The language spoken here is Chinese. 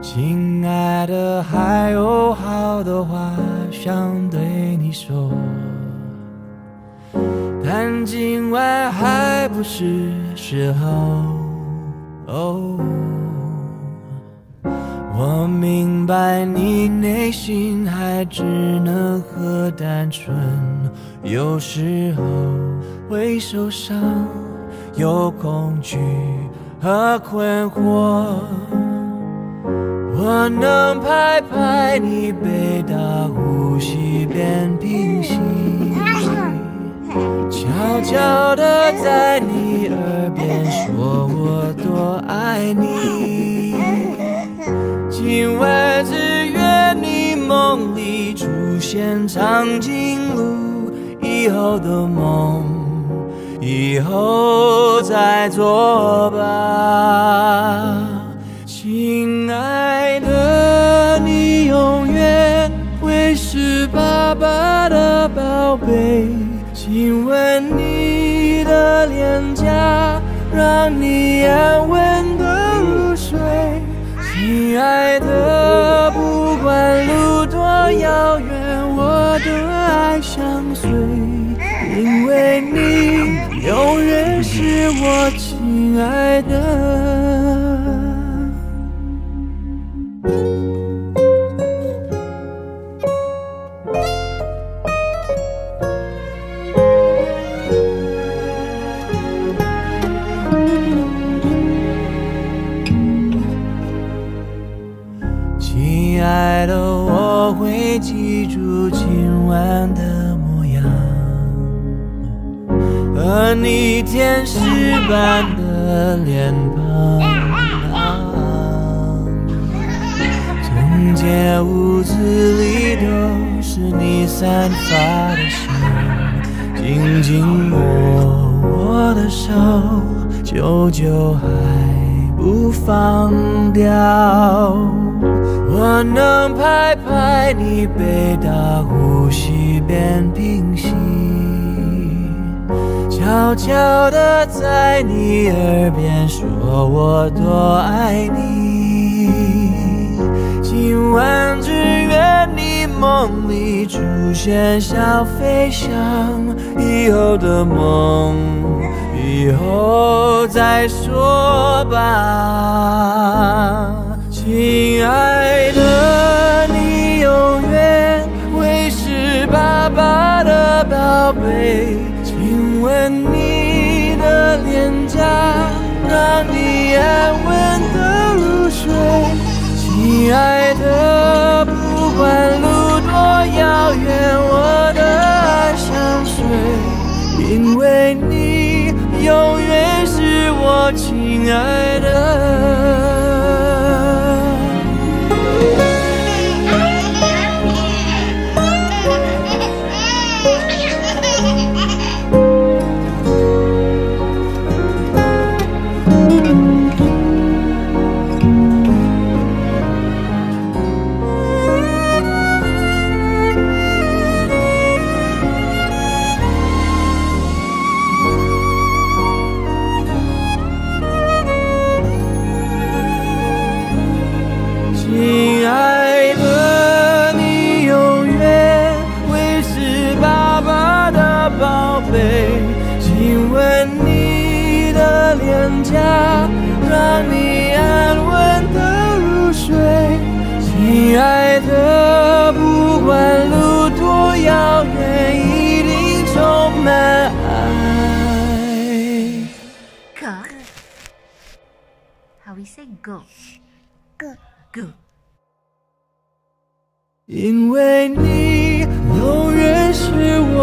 亲爱的，还有好多话想对你说，但今晚还不是时候。哦，我明白你内心还只能和单纯，有时候会受伤，有恐惧和困惑。我能拍拍你背到呼吸变平息，悄悄地在你耳边说我多爱你。梦里出现长颈鹿，以后的梦以后再做吧。亲爱的，你永远会是爸爸的宝贝。亲吻你的脸颊，让你安稳的入睡。亲爱的，的爱相随，因为你永远是我亲爱的。亲和你天使般的脸庞。整间屋子里都是你散发的香，紧紧握我的手，久久还不放掉。我能拍拍你背大呼吸变平，悄悄地在你耳边说我多爱你。今晚只愿你梦里出现小飞象，以后的梦以后再说吧。亲爱的，你永远会是爸爸宝贝。亲吻你的脸颊，让你安稳的入睡。亲爱的，不管路多遥远，我的爱相随，因为你永远是我亲爱的。亲 Go. How we say go? Go. Go. 因为你永远是我